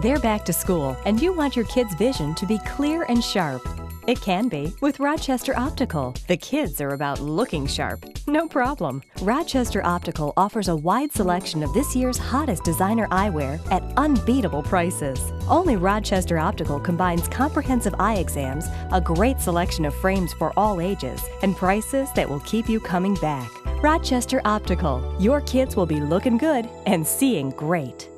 They're back to school, and you want your kids' vision to be clear and sharp. It can be with Rochester Optical. The kids are about looking sharp. No problem. Rochester Optical offers a wide selection of this year's hottest designer eyewear at unbeatable prices. Only Rochester Optical combines comprehensive eye exams, a great selection of frames for all ages, and prices that will keep you coming back. Rochester Optical. Your kids will be looking good and seeing great.